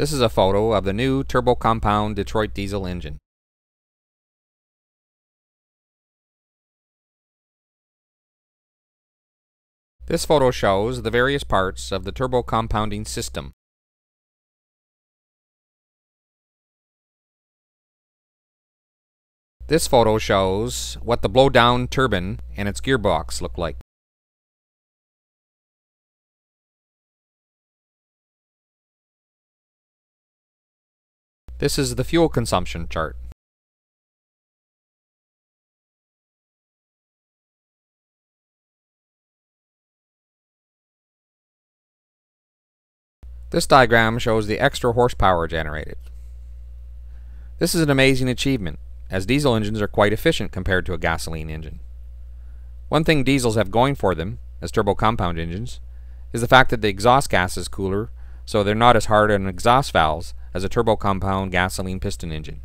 This is a photo of the new turbo compound Detroit diesel engine. This photo shows the various parts of the turbo compounding system. This photo shows what the blow-down turbine and its gearbox look like. This is the fuel consumption chart. This diagram shows the extra horsepower generated. This is an amazing achievement, as diesel engines are quite efficient compared to a gasoline engine. One thing diesels have going for them, as turbo compound engines, is the fact that the exhaust gas is cooler, so they're not as hard on exhaust valves as a turbo compound gasoline piston engine.